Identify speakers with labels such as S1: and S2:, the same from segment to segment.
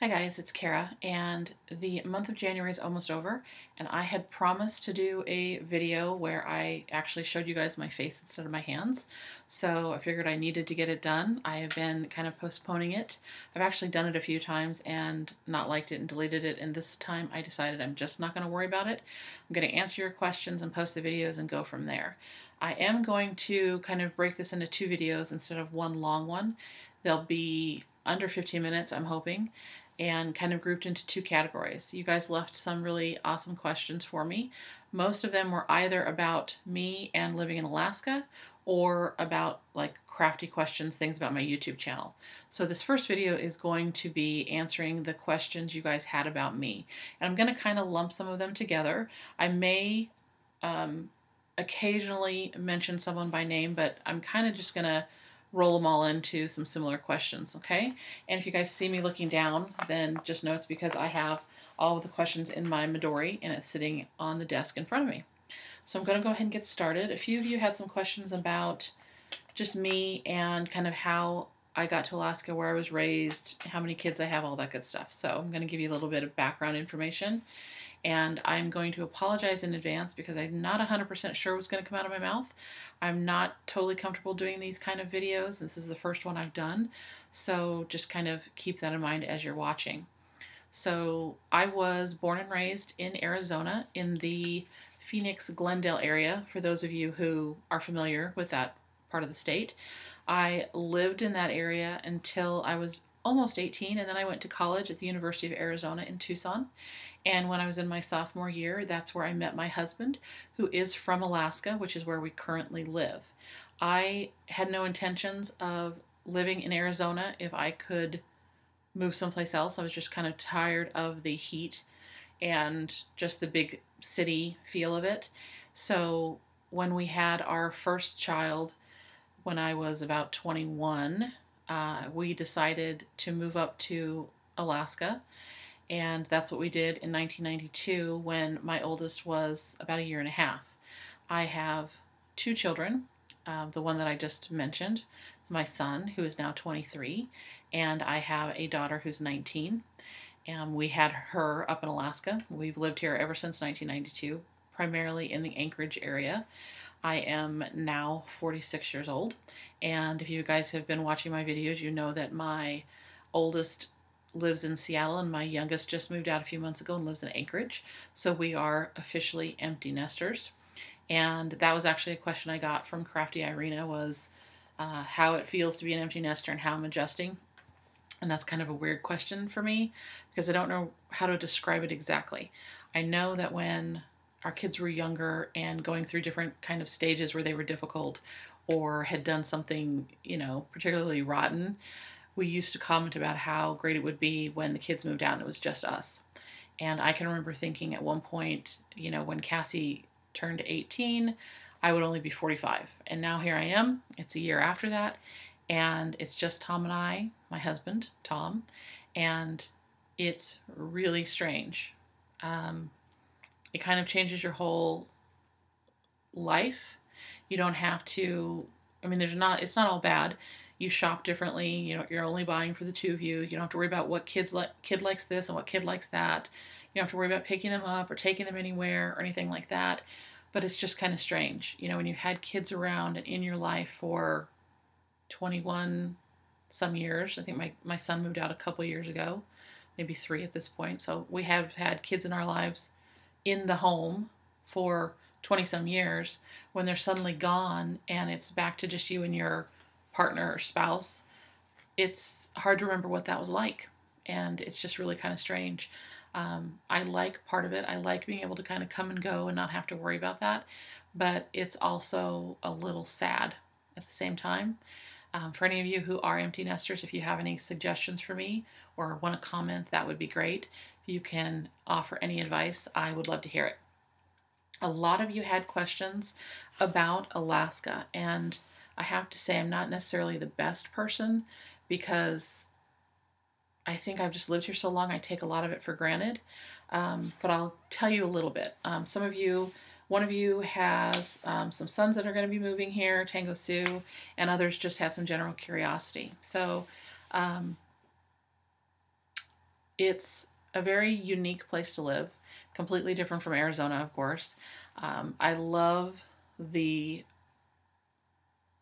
S1: Hi guys, it's Cara, and the month of January is almost over, and I had promised to do a video where I actually showed you guys my face instead of my hands, so I figured I needed to get it done. I have been kind of postponing it. I've actually done it a few times and not liked it and deleted it, and this time I decided I'm just not going to worry about it. I'm going to answer your questions and post the videos and go from there. I am going to kind of break this into two videos instead of one long one. They'll be under 15 minutes, I'm hoping and kind of grouped into two categories. You guys left some really awesome questions for me. Most of them were either about me and living in Alaska or about like crafty questions, things about my YouTube channel. So this first video is going to be answering the questions you guys had about me. And I'm going to kind of lump some of them together. I may um, occasionally mention someone by name, but I'm kind of just going to roll them all into some similar questions, okay? And if you guys see me looking down, then just know it's because I have all of the questions in my Midori and it's sitting on the desk in front of me. So I'm going to go ahead and get started. A few of you had some questions about just me and kind of how I got to Alaska, where I was raised, how many kids I have, all that good stuff. So I'm going to give you a little bit of background information and I'm going to apologize in advance because I'm not 100% sure what's going to come out of my mouth. I'm not totally comfortable doing these kind of videos. This is the first one I've done, so just kind of keep that in mind as you're watching. So I was born and raised in Arizona in the Phoenix Glendale area, for those of you who are familiar with that part of the state. I lived in that area until I was almost 18, and then I went to college at the University of Arizona in Tucson. And when I was in my sophomore year, that's where I met my husband, who is from Alaska, which is where we currently live. I had no intentions of living in Arizona if I could move someplace else. I was just kind of tired of the heat and just the big city feel of it. So when we had our first child, when I was about 21, uh, we decided to move up to Alaska. And that's what we did in 1992 when my oldest was about a year and a half. I have two children. Uh, the one that I just mentioned is my son, who is now 23, and I have a daughter who's 19. And we had her up in Alaska. We've lived here ever since 1992, primarily in the Anchorage area. I am now 46 years old, and if you guys have been watching my videos, you know that my oldest lives in Seattle and my youngest just moved out a few months ago and lives in Anchorage. So we are officially empty nesters. And that was actually a question I got from Crafty Irina was uh, how it feels to be an empty nester and how I'm adjusting. And that's kind of a weird question for me because I don't know how to describe it exactly. I know that when our kids were younger and going through different kind of stages where they were difficult or had done something, you know, particularly rotten, we used to comment about how great it would be when the kids moved out and it was just us. And I can remember thinking at one point, you know, when Cassie turned 18, I would only be 45. And now here I am. It's a year after that. And it's just Tom and I, my husband, Tom. And it's really strange. Um, it kind of changes your whole life. You don't have to, I mean, there's not, it's not all bad. You shop differently. You know, you're only buying for the two of you. You don't have to worry about what kids like, kid likes this and what kid likes that. You don't have to worry about picking them up or taking them anywhere or anything like that. But it's just kind of strange. You know, when you've had kids around and in your life for 21 some years. I think my, my son moved out a couple years ago, maybe three at this point. So we have had kids in our lives in the home for 20 some years when they're suddenly gone and it's back to just you and your partner or spouse it's hard to remember what that was like. And it's just really kind of strange. Um, i like part of it. I like being able to kind of come and go and not have to worry about that. But it's also a little sad at the same time. Um, for any of you who are empty nesters if you have any suggestions for me or want to comment that would be great you can offer any advice, I would love to hear it. A lot of you had questions about Alaska, and I have to say, I'm not necessarily the best person because I think I've just lived here so long, I take a lot of it for granted. Um, but I'll tell you a little bit. Um, some of you, one of you has um, some sons that are going to be moving here, Tango Sue, and others just had some general curiosity. So, um, it's a very unique place to live, completely different from Arizona, of course. Um, I love the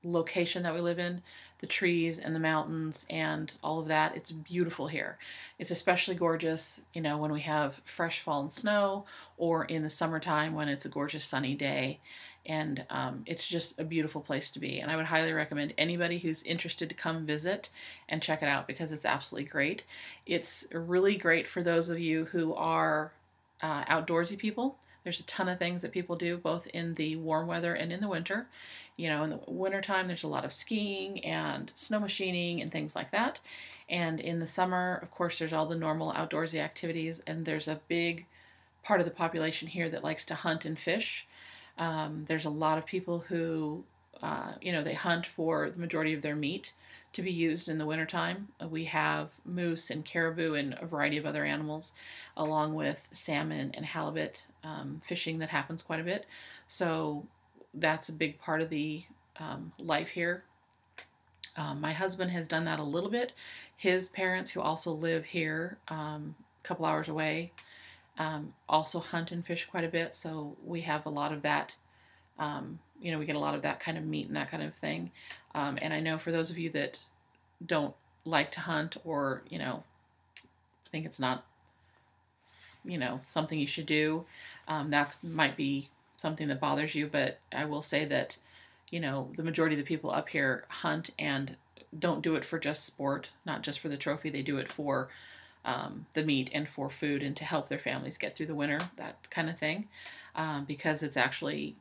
S1: location that we live in, the trees and the mountains and all of that. It's beautiful here. It's especially gorgeous, you know, when we have fresh fallen snow or in the summertime when it's a gorgeous sunny day. And um, it's just a beautiful place to be. And I would highly recommend anybody who's interested to come visit and check it out because it's absolutely great. It's really great for those of you who are uh, outdoorsy people there's a ton of things that people do both in the warm weather and in the winter. You know, in the wintertime, there's a lot of skiing and snow machining and things like that. And in the summer, of course, there's all the normal outdoorsy activities, and there's a big part of the population here that likes to hunt and fish. Um, there's a lot of people who, uh, you know, they hunt for the majority of their meat to be used in the wintertime. Uh, we have moose and caribou and a variety of other animals, along with salmon and halibut um, fishing that happens quite a bit. So that's a big part of the um, life here. Um, my husband has done that a little bit. His parents, who also live here um, a couple hours away, um, also hunt and fish quite a bit. So we have a lot of that um, you know, we get a lot of that kind of meat and that kind of thing. Um, and I know for those of you that don't like to hunt or, you know, think it's not, you know, something you should do, um, that might be something that bothers you. But I will say that, you know, the majority of the people up here hunt and don't do it for just sport, not just for the trophy. They do it for um, the meat and for food and to help their families get through the winter, that kind of thing, um, because it's actually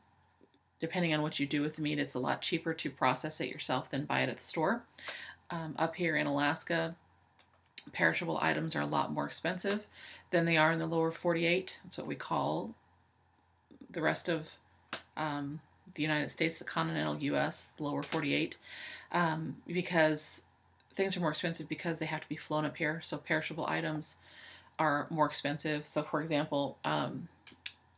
S1: depending on what you do with the meat, it's a lot cheaper to process it yourself than buy it at the store. Um, up here in Alaska, perishable items are a lot more expensive than they are in the lower 48. That's what we call the rest of um, the United States, the continental U.S., the lower 48, um, because things are more expensive because they have to be flown up here. So perishable items are more expensive. So, for example, um,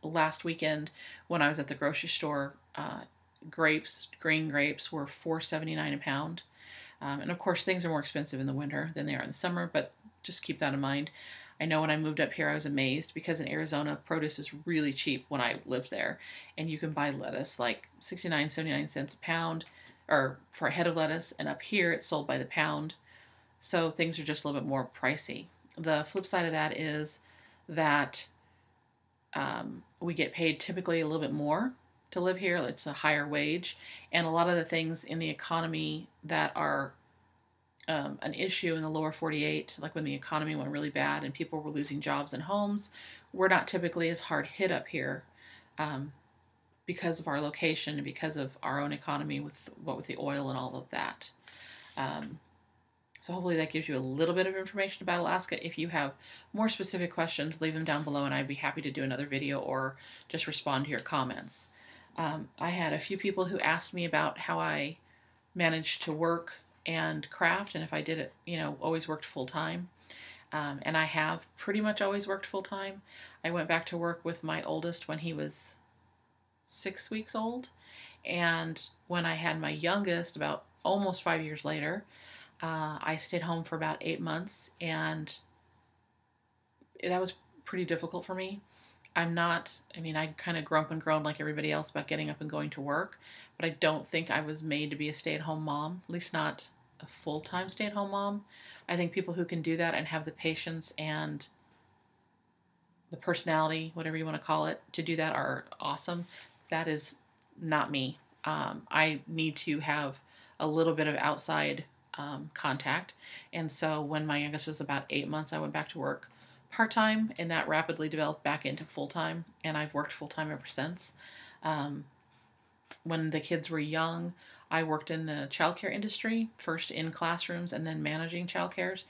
S1: last weekend when I was at the grocery store, uh, grapes, green grapes, were four seventy nine a pound. Um, and of course, things are more expensive in the winter than they are in the summer, but just keep that in mind. I know when I moved up here, I was amazed because in Arizona, produce is really cheap when I lived there. And you can buy lettuce like 69, 79 cents a pound or for a head of lettuce. And up here, it's sold by the pound. So things are just a little bit more pricey. The flip side of that is that um, we get paid typically a little bit more to live here. It's a higher wage. And a lot of the things in the economy that are um, an issue in the lower 48, like when the economy went really bad and people were losing jobs and homes, we're not typically as hard hit up here um, because of our location and because of our own economy with what with the oil and all of that. Um, so hopefully that gives you a little bit of information about Alaska. If you have more specific questions, leave them down below and I'd be happy to do another video or just respond to your comments. Um, I had a few people who asked me about how I managed to work and craft and if I did it, you know, always worked full time. Um, and I have pretty much always worked full time. I went back to work with my oldest when he was six weeks old. And when I had my youngest, about almost five years later, uh, I stayed home for about eight months, and that was pretty difficult for me. I'm not, I mean, I kind of grump and groan like everybody else about getting up and going to work, but I don't think I was made to be a stay at home mom, at least not a full time stay at home mom. I think people who can do that and have the patience and the personality, whatever you want to call it, to do that are awesome. That is not me. Um, I need to have a little bit of outside um, contact. And so when my youngest was about eight months, I went back to work part time, and that rapidly developed back into full time. And I've worked full time ever since. Um, when the kids were young, I worked in the childcare industry, first in classrooms and then managing childcare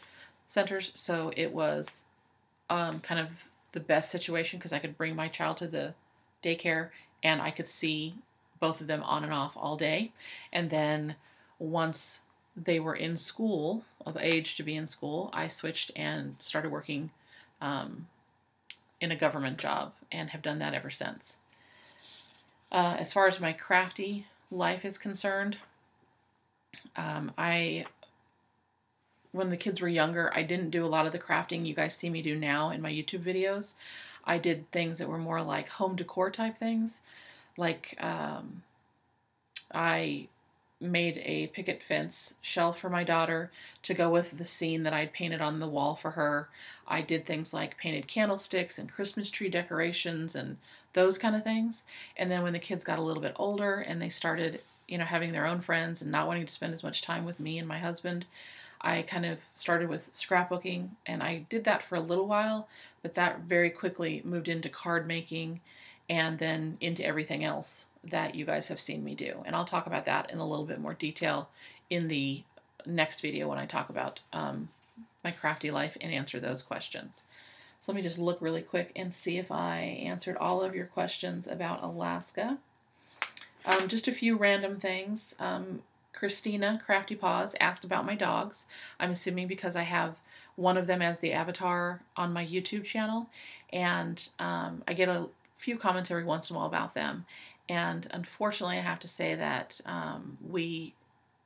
S1: centers. So it was um, kind of the best situation because I could bring my child to the daycare and I could see both of them on and off all day. And then once they were in school, of age to be in school, I switched and started working um, in a government job and have done that ever since. Uh, as far as my crafty life is concerned, um, I when the kids were younger, I didn't do a lot of the crafting you guys see me do now in my YouTube videos. I did things that were more like home decor type things. Like um, I made a picket fence shelf for my daughter to go with the scene that I'd painted on the wall for her. I did things like painted candlesticks and Christmas tree decorations and those kind of things. And then when the kids got a little bit older and they started, you know, having their own friends and not wanting to spend as much time with me and my husband, I kind of started with scrapbooking and I did that for a little while, but that very quickly moved into card making and then into everything else that you guys have seen me do. And I'll talk about that in a little bit more detail in the next video when I talk about um, my crafty life and answer those questions. So let me just look really quick and see if I answered all of your questions about Alaska. Um, just a few random things. Um, Christina Crafty Paws asked about my dogs. I'm assuming because I have one of them as the avatar on my YouTube channel, and um, I get a few comments every once in a while about them. And unfortunately, I have to say that um, we,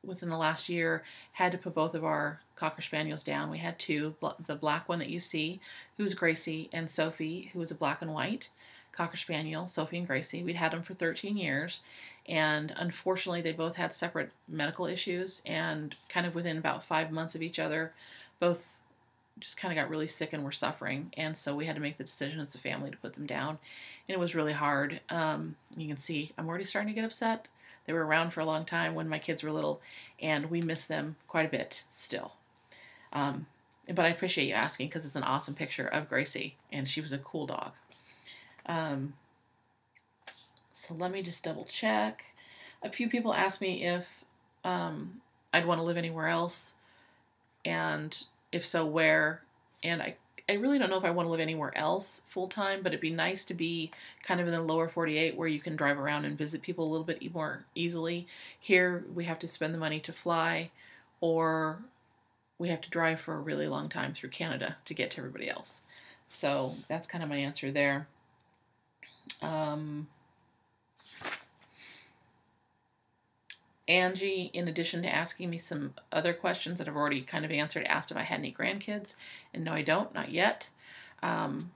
S1: within the last year, had to put both of our Cocker Spaniels down. We had two the black one that you see, who's Gracie, and Sophie, who is a black and white Cocker Spaniel, Sophie and Gracie. We'd had them for 13 years. And unfortunately, they both had separate medical issues. And kind of within about five months of each other, both just kind of got really sick and were suffering. And so we had to make the decision as a family to put them down. And it was really hard. Um, you can see I'm already starting to get upset. They were around for a long time when my kids were little, and we miss them quite a bit still. Um, but I appreciate you asking because it's an awesome picture of Gracie, and she was a cool dog. Um, so let me just double check. A few people asked me if um, I'd want to live anywhere else, and if so, where? And I, I really don't know if I want to live anywhere else full time, but it'd be nice to be kind of in the lower 48 where you can drive around and visit people a little bit more easily. Here, we have to spend the money to fly, or we have to drive for a really long time through Canada to get to everybody else. So that's kind of my answer there. Um, Angie, in addition to asking me some other questions that I've already kind of answered, asked if I had any grandkids. And no, I don't, not yet. Um,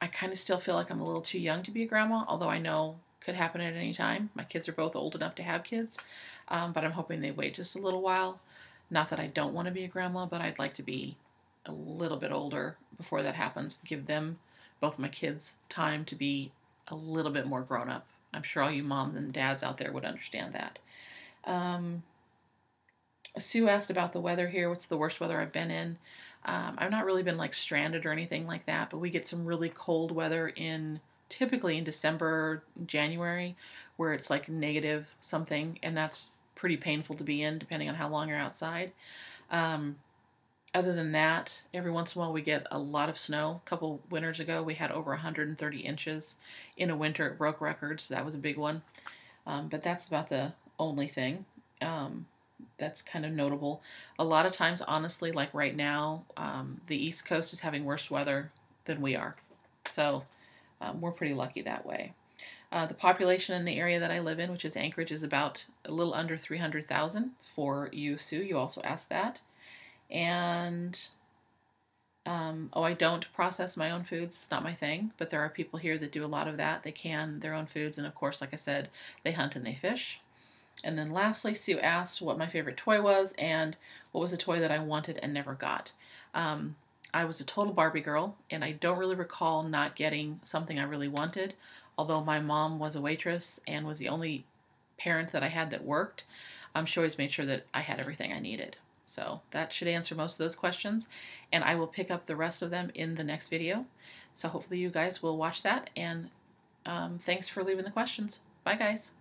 S1: I kind of still feel like I'm a little too young to be a grandma, although I know could happen at any time. My kids are both old enough to have kids, um, but I'm hoping they wait just a little while. Not that I don't want to be a grandma, but I'd like to be a little bit older before that happens. Give them, both my kids, time to be a little bit more grown up. I'm sure all you moms and dads out there would understand that. Um, Sue asked about the weather here. What's the worst weather I've been in? Um, I've not really been like stranded or anything like that, but we get some really cold weather in typically in December, January, where it's like negative something, and that's pretty painful to be in depending on how long you're outside. Um, other than that, every once in a while we get a lot of snow. A couple winters ago, we had over 130 inches in a winter. It broke records. That was a big one. Um, but that's about the only thing. Um, that's kind of notable. A lot of times, honestly, like right now, um, the East Coast is having worse weather than we are. So um, we're pretty lucky that way. Uh, the population in the area that I live in, which is Anchorage, is about a little under 300,000 for you, Sue. You also asked that. And, um, oh, I don't process my own foods. It's not my thing, but there are people here that do a lot of that. They can their own foods, and of course, like I said, they hunt and they fish. And then lastly, Sue asked what my favorite toy was and what was a toy that I wanted and never got. Um, I was a total Barbie girl, and I don't really recall not getting something I really wanted. Although my mom was a waitress and was the only parent that I had that worked, um, she always made sure that I had everything I needed. So that should answer most of those questions, and I will pick up the rest of them in the next video. So hopefully you guys will watch that, and um, thanks for leaving the questions. Bye, guys.